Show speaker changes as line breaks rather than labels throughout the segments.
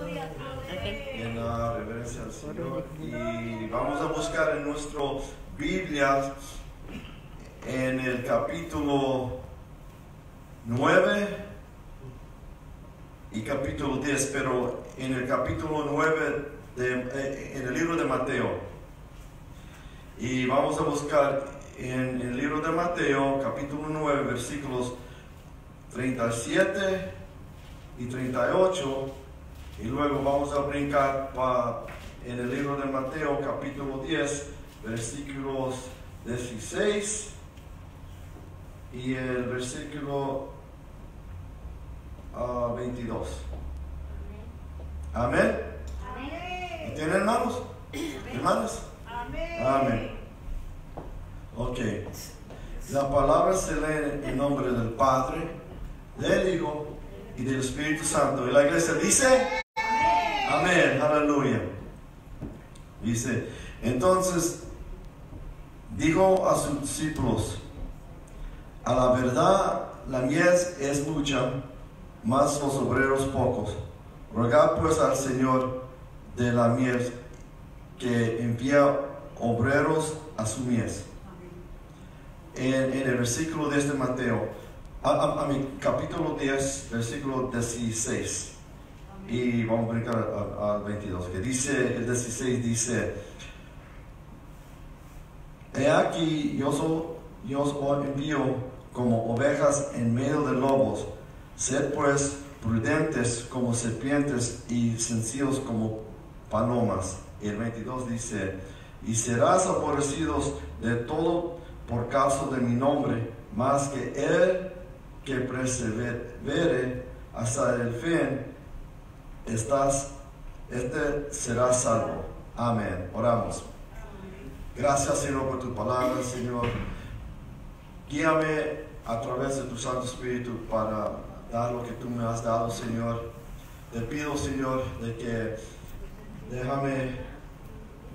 en la reverencia al Señor y vamos a buscar en nuestro Biblia en el capítulo 9 y capítulo 10, pero en el capítulo 9 de, eh, en el libro de Mateo. Y vamos a buscar en el libro de Mateo, capítulo 9, versículos 37 y 38 y luego vamos a brincar en el libro de Mateo capítulo 10 versículos 16 y el versículo ah, 22. Amén. ¿Y ¿Tienen hermanos? ¿Hermanas? Amén. Ok. La palabra se lee en nombre del Padre, del Hijo y del Espíritu Santo. Y la iglesia dice, Amén, aleluya. Dice, entonces dijo a sus discípulos, a la verdad la mies es mucha, mas los obreros pocos. Rogad pues al Señor de la mies que envía obreros a su mies. En, en el versículo de este Mateo, a, a- mi capítulo 10, versículo 16. Y vamos a brincar al- al 22, que dice, el 16 dice, He aquí, yo, so- yo os envío como ovejas en medio de lobos. Sed pues prudentes como serpientes y sencillos como palomas. El 22 dice, y serás aborrecidos de todo por causa de mi nombre, más que el que persevere hasta el fin, estás, este será salvo. Amén. Oramos. Gracias, Señor, por tu palabra, Señor. Guíame a través de tu Santo Espíritu para dar lo que tú me has dado, Señor. Te pido, Señor, de que déjame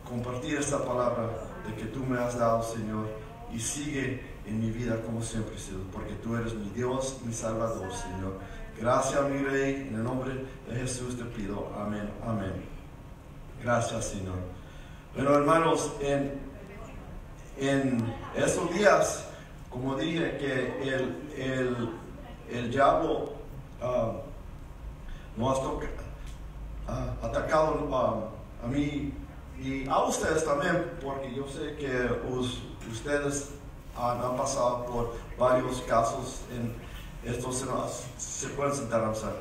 compartir esta palabra de que tú me has dado, Señor, y sigue en mi vida como siempre, Señor, porque tú eres mi Dios, mi Salvador, Señor. Gracias, mi Rey, en el nombre de Jesús te pido. Amén, amén. Gracias, Señor. Bueno, hermanos, en, en estos días, como dije, que el, el, el diablo ah, nos ha atacado ah, a mí y a ustedes también, porque yo sé que us- ustedes han, pasado por varios casos en estos semanas. Se pueden sentar a hablar.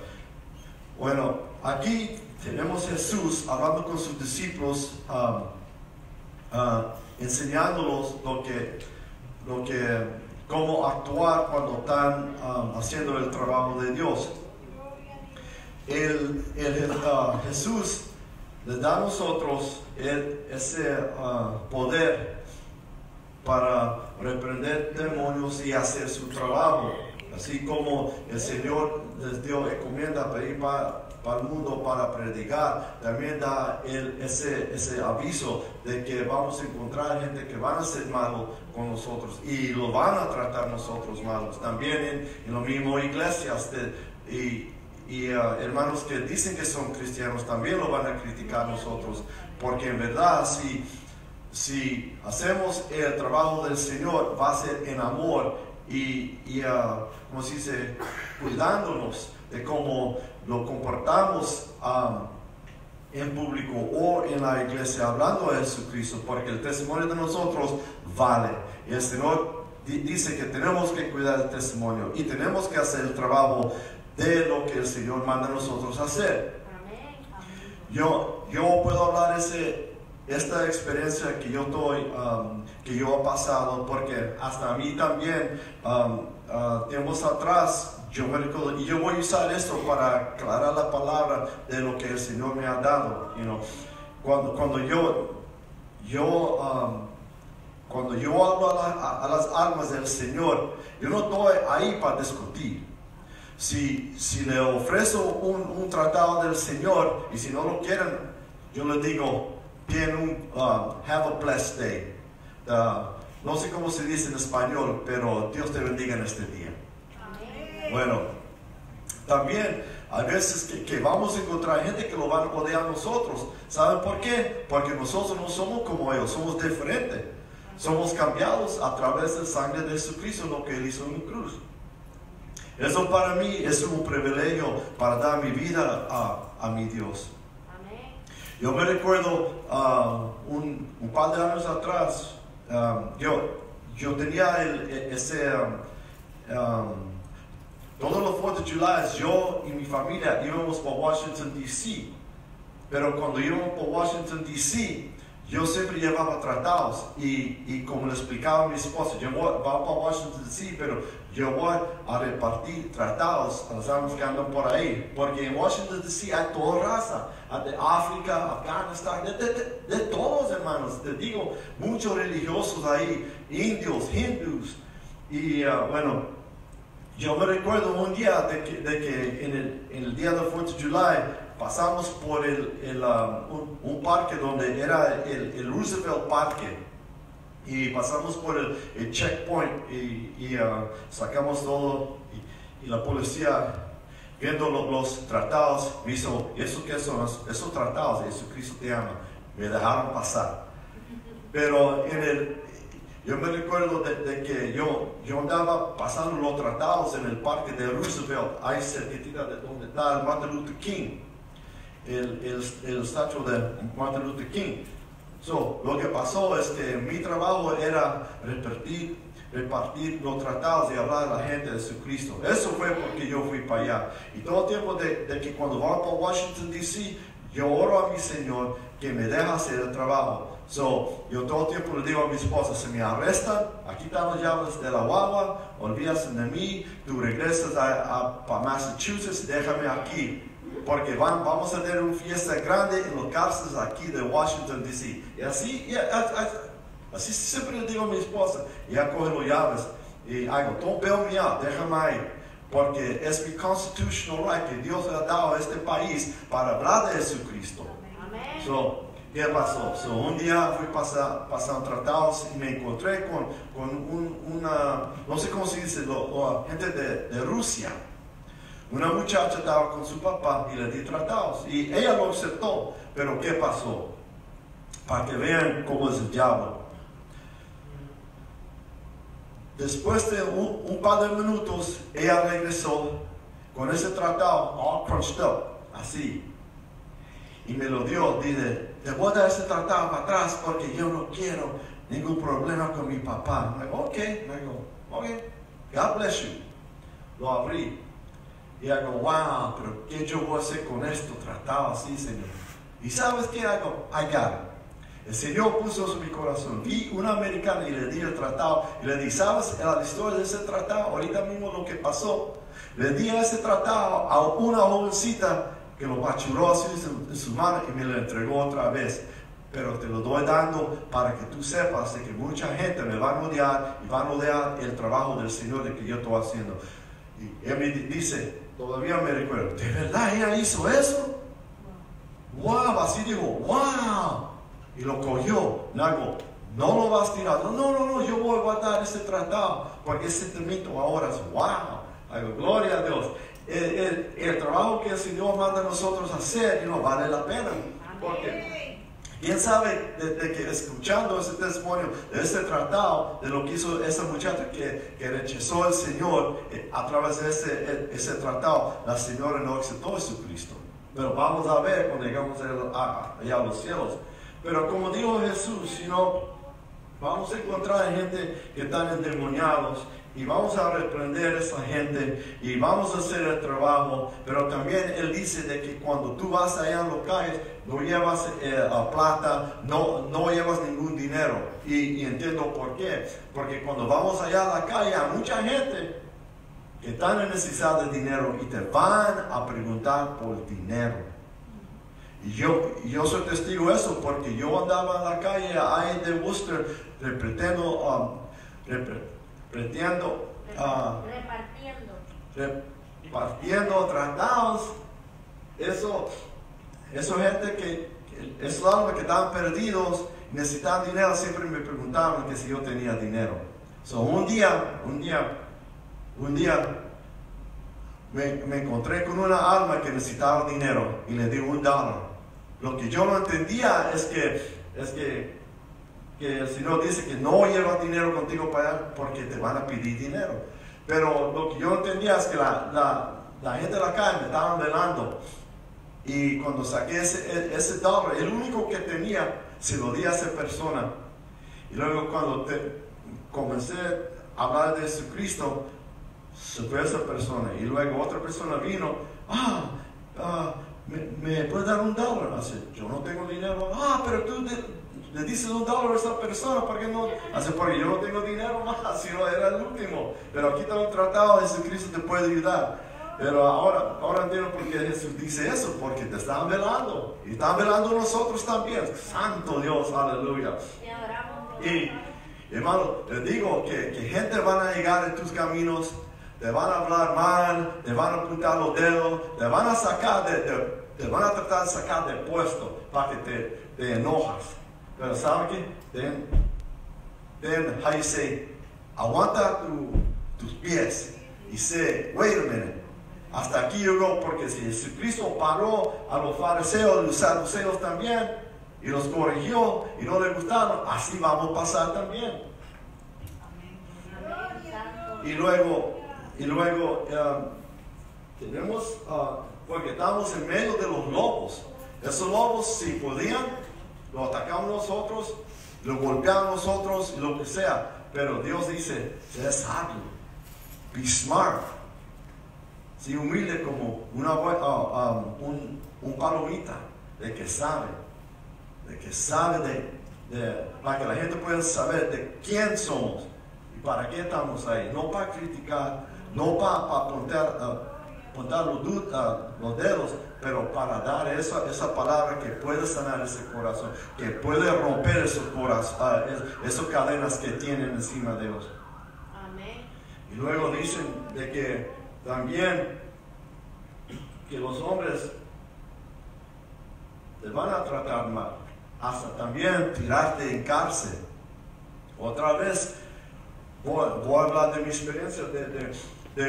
Bueno, aquí tenemos Jesús hablando con sus discípulos, ah, ah, enseñándolos lo que, lo que, cómo actuar cuando están ah, haciendo el trabajo de Dios. El, el, ah, Jesús les da a nosotros ese ah, poder para reprender demonios y hacer su trabajo. Así como el Señor les dio encomienda para ir para, el mundo para predicar, también da él ese, ese aviso de que vamos a encontrar gente que van a ser malos con nosotros y lo van a tratar nosotros malos. También en, en lo mismo iglesias de- y, y, ah, hermanos que dicen que son cristianos también lo van a criticar nosotros, porque en verdad si si hacemos el trabajo del Señor, va a ser en amor y, y ah, como se dice, cuidándonos de cómo lo comportamos ah, en público o en la iglesia, hablando de Jesucristo, porque el testimonio de nosotros vale. Y el Señor di- dice que tenemos que cuidar el testimonio y tenemos que hacer el trabajo de lo que el Señor manda a nosotros hacer. Yo, yo puedo hablar ese, esta experiencia que yo estoy, um, que yo he pasado, porque hasta a mí también, um, ah, tiempos atrás, yo me recuerdo, y yo voy a usar esto para aclarar la palabra de lo que el Señor me ha dado. you know. Cuando, cuando yo, yo, um, cuando yo hablo a, la- a- a las almas del Señor, yo no estoy ahí para discutir. Si, si le ofrezco un, un tratado del Señor y si no lo quieren, yo les digo, tienen un, um, have a blessed day. Uh, no sé cómo se dice en español, pero Dios te bendiga en este día. Bueno, también Hay veces que, que vamos a encontrar gente que lo van a odiar a nosotros. ¿Saben por qué? Porque nosotros no somos como ellos, somos diferentes. Somos cambiados a través del sangre de Jesucristo, lo que Él hizo en la cruz. Eso para mí es un privilegio para dar mi vida a, a mi Dios. Yo me recuerdo ah, un, un par de años atrás, ah, yo, yo tenía e- ese, um, um, todos los 4 de July, yo y mi familia íbamos por Washington, D.C. Pero cuando íbamos por Washington, D.C., yo siempre llevaba tratados y, y como le explicaba a mi esposa, yo voy, vamos para Washington, D.C., pero yo voy a repartir tratados a los hermanos que andan por ahí, porque en Washington, D.C. hay toda raza, hay de África, Afganistán, de, de- de- de todos hermanos, te digo, muchos religiosos ahí, indios, hindús, y ah, bueno, yo me recuerdo un día de que, de que en, el, en el día del 4 de July pasamos por el, um, un, parque donde era el, el Roosevelt Parque y pasamos por el, checkpoint y, uh, sacamos todo y, la policía viendo lo- los tratados me hizo, ¿y eso qué son? Esos tratados, Jesucristo te ama, me dejaron pasar. Pero en el, yo me recuerdo de, de que yo, yo andaba pasando los tratados en el parque de Roosevelt, ahí cerquita de donde está el Martin Luther King, el, el, el estatua de Martin Luther King. So, lo que pasó es que mi trabajo era repartir, repartir los tratados y hablar a la gente de Jesucristo. Eso fue porque yo fui para allá. Y todo el tiempo de, de que cuando vamos para Washington, D.C., yo oro a mi Señor que me deja hacer el trabajo. So, yo todo el tiempo le digo a mi esposa, si me arrestan, aquí están las llaves de la guagua, olvídate de mí, tú regresas a, a- Massachusetts, déjame aquí. Porque van, vamos a tener una fiesta grande en los cárceles aquí de Washington, D.C. Y así, y así siempre le digo a mi esposa, ya coge las llaves y hago, don't bail me out, déjame ahí. Porque es mi constitutional right que Dios le ha dado a este país para hablar de Jesucristo.
Amén.
So, ¿Qué pasó? So, un día fui pasando tratados y me encontré con, con un- una, no sé cómo se dice, lo- lo- gente de, de Rusia. Una muchacha estaba con su papá y le di tratados y ella lo aceptó. Pero ¿qué pasó? Para que vean cómo es el diablo. Después de un, par de minutos, ella regresó con ese tratado, all crunched up, así. Y me lo dio, dice, te voy a dar ese tratado para atrás porque yo no quiero ningún problema con mi papá. Ok, me digo, ok, God bless you. Lo abrí. Y hago, wow, pero ¿qué yo voy a hacer con esto tratado así, Señor? ¿Y sabes qué hago? I got it. El Señor puso eso en mi corazón. Vi una americana y le di el tratado. Y le di, ¿sabes la historia de ese tratado? Ahorita mismo lo que pasó. Le di ese tratado a una jovencita que lo bachuró así en su, mano y me lo entregó otra vez. Pero te lo doy dando para que tú sepas de que mucha gente me va a odiar y van a odiar el trabajo del Señor de que yo estoy haciendo. Y él me di- dice, todavía me recuerdo, ¿de verdad ella hizo eso? wow, así dijo, wow, y lo cogió, Nago, no lo vas a tirar, no, no, no, no, yo voy a guardar ese tratado, porque ese sentimiento ahora es wow, Hago, gloria a Dios, el, el- trabajo que el Señor manda a nosotros hacer, no vale la pena, porque
Amén.
¿Quién sabe de, de que escuchando ese testimonio, de ese tratado, de lo que hizo esa muchacha que, que rechazó al Señor eh, a través de ese, eh, ese tratado, la señora no aceptó a Jesucristo? Pero vamos a ver cuando llegamos a- allá a los cielos. Pero como dijo Jesús, si no, vamos a encontrar gente que están endemoniados y vamos a reprender a esa gente y vamos a hacer el trabajo. Pero también Él dice de que cuando tú vas allá en los calles, no llevas eh, plata, no, no llevas ningún dinero. Y, y entiendo por qué. Porque cuando vamos allá a la calle, hay mucha gente que están en necesidad de dinero y te van a preguntar por dinero. Y yo, yo soy testigo de eso porque yo andaba en la calle ahí de Worcester repartiendo, um, repartiendo, ah,
Repartiendo.
repartiendo tratados. Eso, eso gente que, que esos almas que estaban perdidos, necesitaban dinero, siempre me preguntaban que si yo tenía dinero. So, un día, un día, un día, me, me encontré con una alma que necesitaba dinero y le di un dólar. Lo que yo no entendía es que, es que, el Señor dice que no llevas dinero contigo para allá porque te van a pedir dinero. Pero lo que yo entendía es que la, la, la gente de la calle me estaban velando. Y cuando saqué ese, ese dólar, el único que tenía, se lo di a esa persona. Y luego cuando te, comencé a hablar de Jesucristo, se fue esa persona. Y luego otra persona vino, ah, ah, ¿me, me puedes dar un dólar? Así, yo no tengo dinero. Ah, pero tú le dices un dólar a esa persona, ¿por qué no? Así, porque yo no tengo dinero más, si no era el último. Pero aquí está un tratado, Jesucristo te puede ayudar. Pero ahora, ahora entiendo por qué Jesús dice eso, porque te están velando. Y están velando nosotros también. Santo Dios, aleluya. Y, hermano, te digo que, que gente van a llegar en tus caminos, te van a hablar mal, te van a apuntar los dedos, te van a sacar de, de- te van a tratar de sacar de puesto para que te, te enojas. Pero ¿saben qué? Then, then, how you say, aguanta tu- tus pies y say, wait a minute. Hasta aquí llegó porque si Jesucristo paró a los fariseos los saduceos también y los corrigió y no les gustaron, así vamos a pasar también. Y luego, y luego eh, tenemos, ah, porque estamos en medio de los lobos. Esos lobos, si podían, lo atacamos nosotros, lo golpeamos nosotros lo que sea. Pero Dios dice, sé sabio, be smart. Sé humilde como una, ah, ah, un, un palomita de que sabe, de que sabe de, de- para que la gente pueda saber de quién somos y para qué estamos ahí. No para criticar, no para, apuntar, ah, apuntar los, ah, los dedos, pero para dar esa, esa palabra que puede sanar ese corazón, que puede romper esos ah, es- esas cadenas que tienen encima de ellos.
Amén.
Y luego dicen de que también que los hombres te van a tratar mal, hasta también tirarte en cárcel. Otra vez voy, voy a hablar de mi experiencia de, de-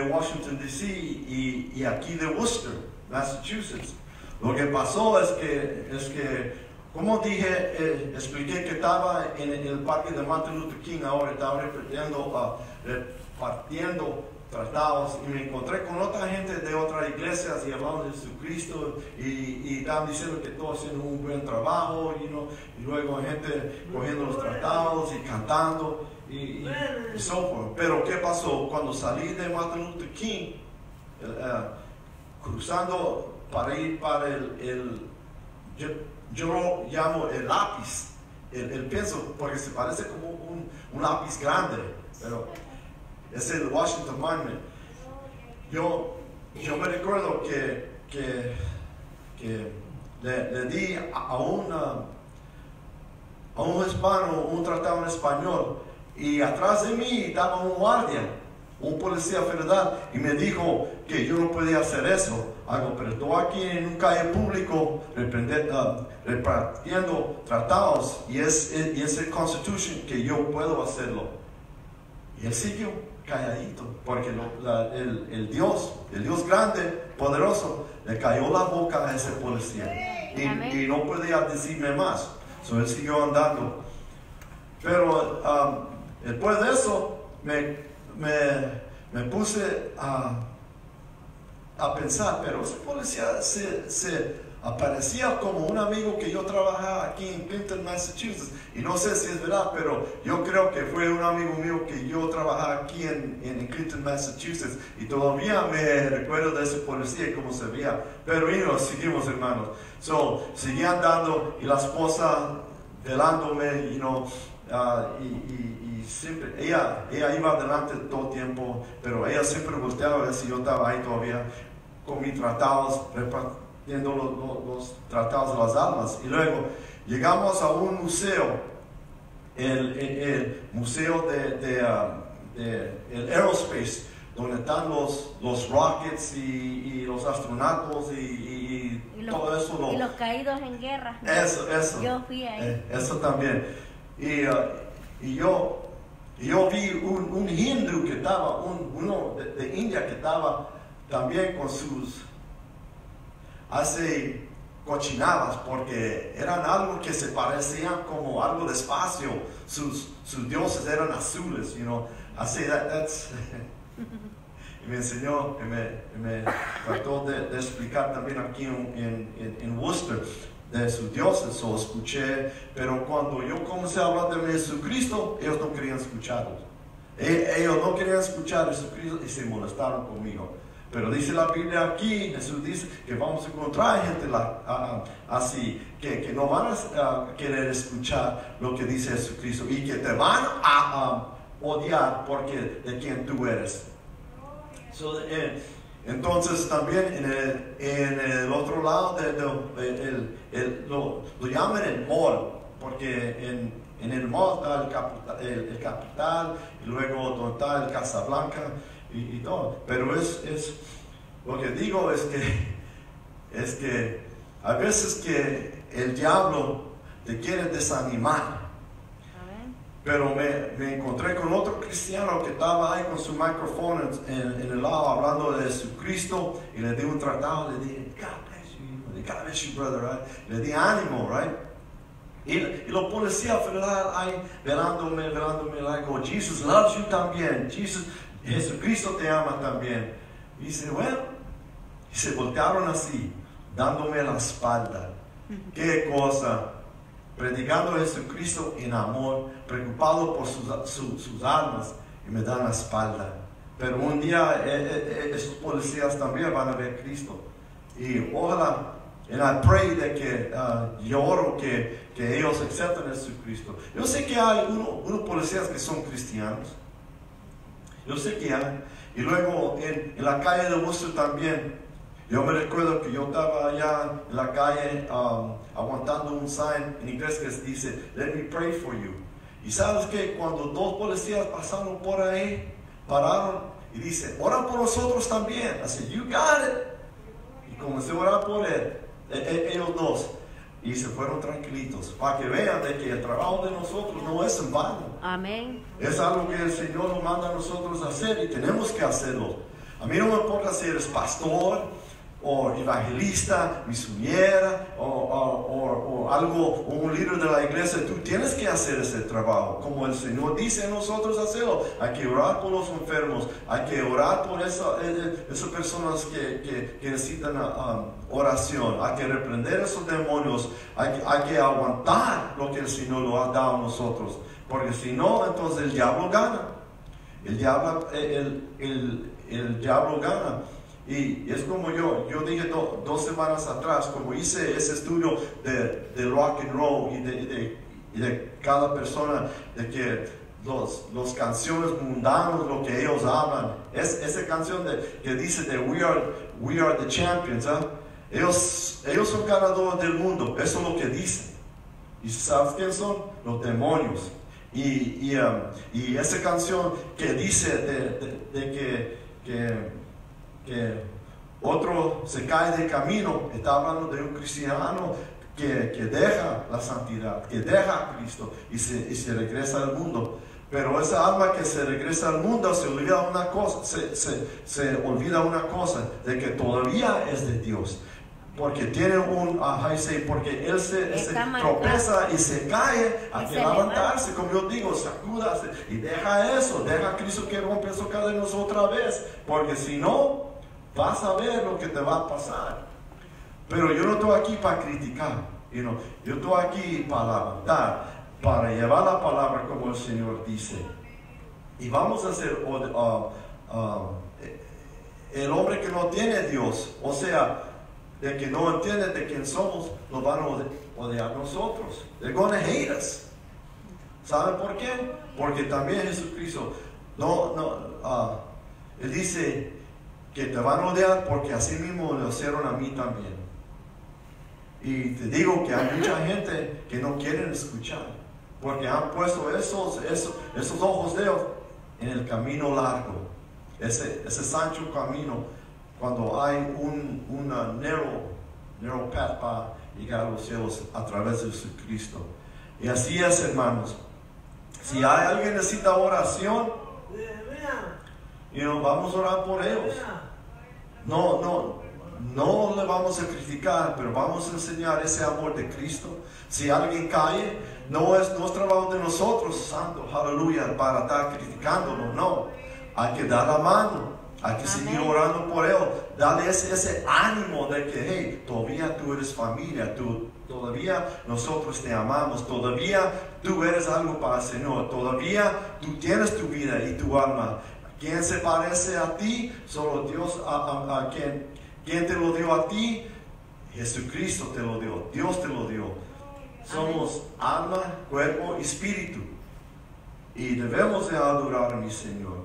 Washington DC y, y aquí de Worcester, Massachusetts. Lo que pasó es que, es que como dije, eh, expliqué que estaba en el parque de Martin Luther King, ahora estaba repartiendo, ah, repartiendo tratados y me encontré con otra gente de otras iglesias y de Jesucristo y, y estaban diciendo que todos haciendo un buen trabajo you know, y luego gente cogiendo los tratados y cantando y, y. Pero ¿qué pasó? Cuando salí de Martin Luther King, eh, eh, cruzando para ir para el, el- yo, yo lo llamo el lápiz, el, el pienso, porque se parece como un, un lápiz grande, pero es el Washington Monument. Yo, yo me recuerdo que, que, le, le di a, una- a un hispano un tratado en español y atrás de mí estaba un guardia, un policía federal y me dijo que yo no podía hacer eso. Hago, pero estoy aquí en un calle público ah, repartiendo tratados y es, y es el Constitution que yo puedo hacerlo. Y él siguió calladito, porque lo- la- el, el Dios, el Dios grande, poderoso, le cayó la boca a ese policía. Y no podía decirme más. So él siguió andando. Pero um, después de eso, me, me, me puse a, a pensar, pero ese policía se, se aparecía como un amigo que yo trabajaba aquí en Clinton, Massachusetts. Y no sé si es verdad, pero yo creo que fue un amigo mío que yo trabajaba aquí en, en Clinton, Massachusetts. Y todavía me recuerdo de ese policía y cómo se veía. Pero y nos seguimos, hermanos. So, seguí andando y la esposa velándome, you know, ah, y, y- y siempre, ella, ella iba adelante todo el tiempo, pero ella siempre volteaba a ver si yo estaba ahí todavía con mis tratados, repartiendo los, los- los tratados de las almas. Y luego llegamos a un museo, el, el- el museo de, de, ah, de- el aerospace, donde están los, los rockets y, y los astronautas y, y- y
los,
todo eso. lo-
y los caídos en guerra.
eso, eso.
Yo fui ahí.
Eh, eso también. Y, uh, y yo, yo vi un, un hindú que estaba, un, uno de, de India que estaba también con sus, hace cochinadas porque eran algo que se parecían como algo de espacio. Sus, sus dioses eran azules, you know. Así, that, that's... y me enseñó, y me, y me trató de, de explicar también aquí en, en, en Worcester de sus dioses, o escuché, pero cuando yo comencé a hablar de Jesucristo, ellos no querían escucharlo. E- Ellos no querían escuchar a Jesucristo y se molestaron conmigo. Pero dice la Biblia aquí, Jesús dice que vamos a encontrar gente la- ah, así, que, que no van a ah, querer escuchar lo que dice Jesucristo y que te van a ah, odiar porque de quien tú eres. So, eh, entonces también en el, en el otro lado de, de- de- el- el- lo, lo llaman el mall, porque en, en el mall está el capital, el capital y luego donde está el Casablanca y, y todo. Pero es, es, lo que digo es que, es que a veces que el diablo te quiere desanimar. Pero me, me encontré con otro cristiano que estaba ahí con su micrófono en, en- en el lado hablando de Jesucristo y le di un tratado, le dije, God bless you, God bless you, brother, right? Le di ánimo, right? Y, y los policías federales ahí velándome, velándome, like, oh, Jesus loves you también, Jesus, Jesucristo te ama también. Y dice, bueno, y se voltearon así, dándome la espalda. Qué cosa predicando a Jesucristo en amor, preocupado por sus, su- sus almas y me dan la espalda. Pero un día eh, eh, eh, esos policías también van a ver a Cristo. Y ojalá, and I pray de que ah, yo oro que, que ellos acepten a Jesucristo. Yo sé que hay uno- unos policías que son cristianos. Yo sé que hay. Y luego en, en la calle de Worcester también. Yo me recuerdo que yo estaba allá en la calle um, aguantando un sign en inglés que dice, Let me pray for you. Y sabes que cuando dos policías pasaron por ahí, pararon y dice, ora por nosotros también. Así, you got it. Y comencé a orar por él, e- e- ellos dos. Y se fueron tranquilitos, para que vean de que el trabajo de nosotros no es en vano.
Amén.
Es algo que el Señor nos manda a nosotros a hacer y tenemos que hacerlo. A mí no me importa si eres pastor o evangelista, misionera o, o- o- o algo, un líder de la iglesia. Tú tienes que hacer ese trabajo. Como el Señor dice a nosotros hacerlo. Hay que orar por los enfermos. Hay que orar por esa- eh, esas personas que, que- necesitan ah, oración. Hay que reprender esos demonios. Hay, hay que aguantar lo que el Señor nos ha dado a nosotros. Porque si no, entonces el diablo gana. El diablo, el, el- el diablo gana. Y es como yo, yo dije do- dos semanas atrás, como hice ese estudio de, de rock and roll y de, de- y de cada persona, de que los, los canciones mundanos, lo que ellos hablan, es esa canción de, que dice de We are, we are the champions, ¿ah? ellos, ellos son ganadores del mundo, eso es lo que dicen. ¿Y sabes quién son? Los demonios. Y, y, um, y esa canción que dice de- de que, que, que otro se cae de camino, está hablando de un cristiano que, que deja la santidad, que deja a Cristo y se, y se regresa al mundo. Pero esa alma que se regresa al mundo se olvida una cosa, se, se- se olvida una cosa, de que todavía es de Dios. Porque tiene un, I say, porque él se, se tropeza y se cae, hay
Y
que
se
levantarse, como yo digo, sacúdase. Y deja eso, deja a Cristo que rompe esos cadenas otra vez, porque si no, vas a ver lo que te va a pasar. Pero yo no estoy aquí para criticar, you yo estoy aquí para levantar, para llevar la palabra como el Señor dice. Y vamos a hacer uh, uh, el hombre que no tiene Dios, o sea, de que no entiende de quién somos, nos van a odiar nosotros. They're gonna hate us. ¿Saben por qué? Porque también Jesucristo, no, no, ah, Él dice que te van a odiar porque así mismo lo hicieron a mí también. Y te digo que hay mucha gente que no quieren escuchar, porque han puesto esos, esos, esos ojos de ellos en el camino largo, ese, ese sancho camino, cuando hay un una narrow, narrow path para llegar a los cielos a través de Jesucristo. Y así es, hermanos. Si hay alguien necesita oración, you know, vamos a orar por ellos. no, no, no le vamos a criticar, pero vamos a enseñar ese amor de Cristo. Si alguien cae, no es, no es trabajo de nosotros, santo, aleluya, para estar criticándolo, no. Hay que dar la mano, hay que seguir orando por él, darle ese, ese ánimo de que, hey, todavía tú eres familia, tú, todavía nosotros te amamos, todavía tú eres algo para el Señor, todavía tú tienes tu vida y tu alma. ¿Quién se parece a ti? Solo Dios, a, a- a quien, ¿quién te lo dio a ti? Jesucristo te lo dio, Dios te lo dio. Somos alma, cuerpo y espíritu. Y debemos de adorar a mi Señor.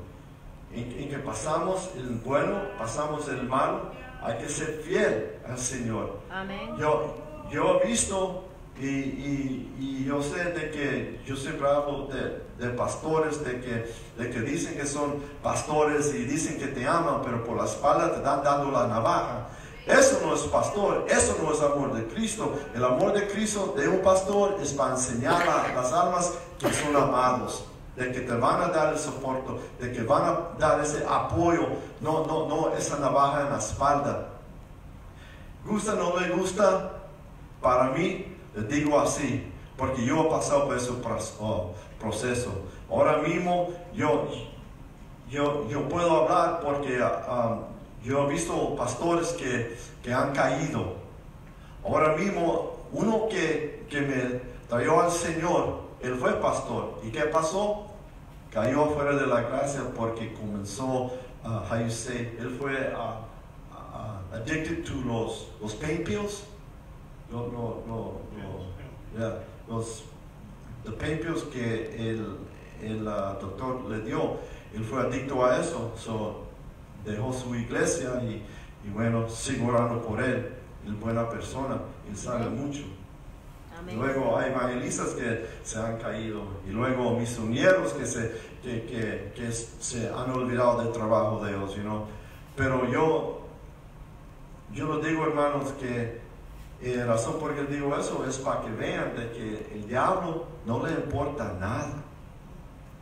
En, en que pasamos el bueno, pasamos el malo, hay que ser fiel al Señor.
Amén.
Yo, yo he visto y, y- y yo sé de que yo siempre hablo de, de pastores, de que, de que dicen que son pastores y dicen que te aman, pero por la espalda te están dando la navaja. Eso no es pastor, eso no es amor de Cristo. El amor de Cristo de un pastor es para enseñar a las almas que son amados, de que te van a dar el soporte, de que van a dar ese apoyo, no, no, no esa navaja en la espalda. ¿Gusta no le gusta? Para mí, digo así, porque yo he pasado por pros- oh, proceso. Ahora mismo yo, yo, yo puedo hablar porque ah, yo he visto pastores que, que han caído. Ahora mismo, uno que, que me trayó al Señor, él fue pastor. ¿Y qué pasó? Cayó fuera de la gracia porque comenzó, ah, how you say, él fue ah, ah, addicted to los, los pain pills. Lo- lo- lo- yeah, los the pain pills que el, el ah, doctor le dio. Él fue adicto a eso. So, dejó su iglesia y, y bueno, sigo orando por él. Él es buena persona, él sabe
Amén.
mucho.
Amén.
Luego hay evangelistas que se han caído y luego misioneros que se, que, que- que se han olvidado del trabajo de ellos, you know. Pero yo, yo les digo hermanos que eh, la razón por que digo eso es para que vean de que el diablo no le importa nada.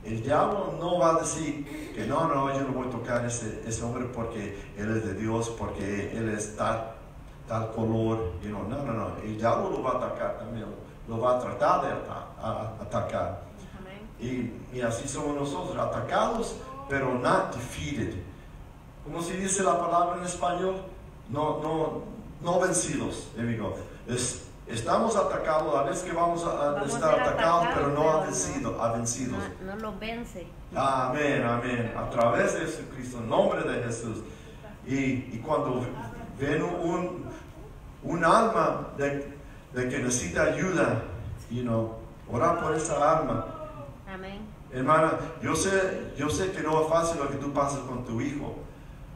El diablo no va a decir que no, no, yo no voy a tocar a ese, ese hombre porque él es de Dios, porque él es tal, tal color. you know. No, no, no. El diablo lo va a atacar también, lo va a tratar de ata- a- atacar.
Amén.
Y, y así somos nosotros, atacados, pero not defeated. Como se dice la palabra en español? No, no, no vencidos. There we go. Es- estamos atacados, a veces que vamos a,
Vamos
estar atacados,
atacados,
pero no
pero
a
no.
vencidos.
No, no los vence.
Amén, amén. A través de Jesucristo, en nombre de Jesús. Y, y cuando ven un, un alma de, de que necesita ayuda, you know, orar por esa alma.
Amén.
Hermana, yo sé, yo sé que no es fácil lo que tú pasas con tu hijo,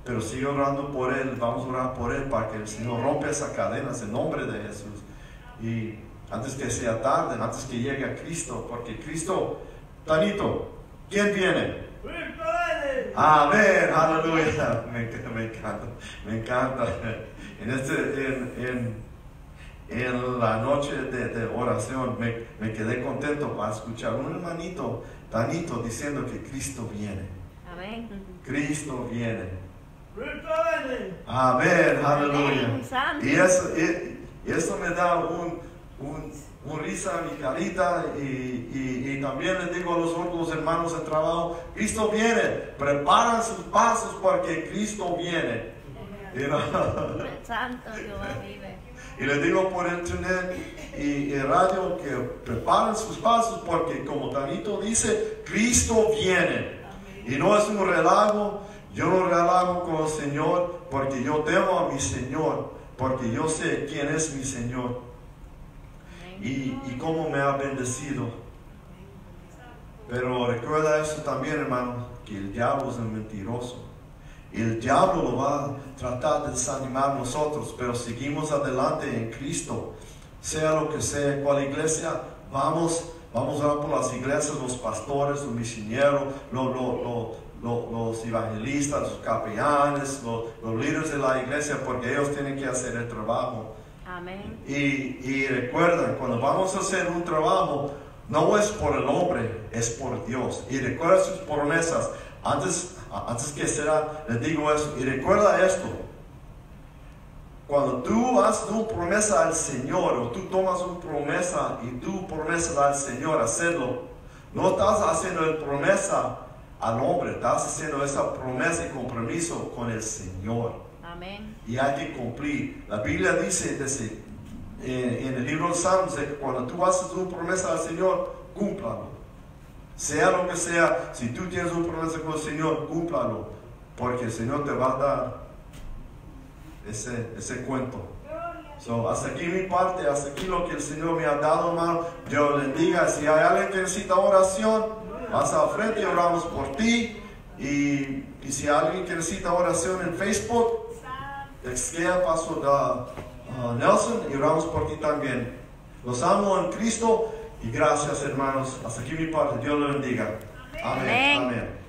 pero sigue orando por él, vamos a orar por él para que el Señor rompa esas cadenas en nombre de Jesús. Y antes que sea tarde, antes que llegue a Cristo, porque Cristo, Tanito, ¿quién viene? Amén, aleluya. Me, me encanta, me encanta. En, este, en, en, en la noche de, de oración me, me quedé contento para escuchar un hermanito, Tanito, diciendo que Cristo viene.
Amén.
Cristo viene. Amén, aleluya. Y eso, y- eso me da un, un, un risa a mi carita y, y- y también les digo a los otros hermanos de trabajo, Cristo viene, preparan sus pasos porque Cristo viene. You know? Y les digo por internet y, y radio que preparen sus pasos porque como Tanito dice, Cristo viene. Y no es un relajo, yo no relajo con el Señor porque yo temo a mi Señor, porque yo sé quién es mi Señor y, y cómo me ha bendecido. Pero recuerda eso también, hermano, que el diablo es un mentiroso. El diablo lo va a tratar de desanimar a nosotros, pero seguimos adelante en Cristo. Sea lo que sea, cual iglesia, vamos, vamos a orar por las iglesias, los pastores, los misioneros, los, los, los, los- los evangelistas, los capellanes, los, los líderes de la iglesia, porque ellos tienen que hacer el trabajo.
Amén.
Y, y recuerden, cuando vamos a hacer un trabajo, no es por el hombre, es por Dios. Y recuerda sus promesas. Antes, antes que será, les digo eso. Y recuerda esto, cuando tú haces una promesa al Señor o tú tomas una promesa y tú promesas al Señor hacerlo, no estás haciendo la promesa al hombre, estás haciendo esa promesa y compromiso con el Señor.
Amén.
Y hay que cumplir. La Biblia dice dice, eh, en el libro de Salmos que cuando tú haces una promesa al Señor, cúmplalo. Sea lo que sea, si tú tienes una promesa con el Señor, cúmplalo. Porque el Señor te va a dar ese, ese cuento. So, hasta aquí mi parte, hasta aquí lo que el Señor me ha dado, hermano. Dios le diga, si hay alguien que necesita oración, vas al frente y oramos por ti. Y, y si alguien que necesita oración en Facebook, esquea paso de uh, Nelson y oramos por ti también. Los amo en Cristo y gracias hermanos. Hasta aquí mi parte. Dios le bendiga. Amén.
Amén.
Amén.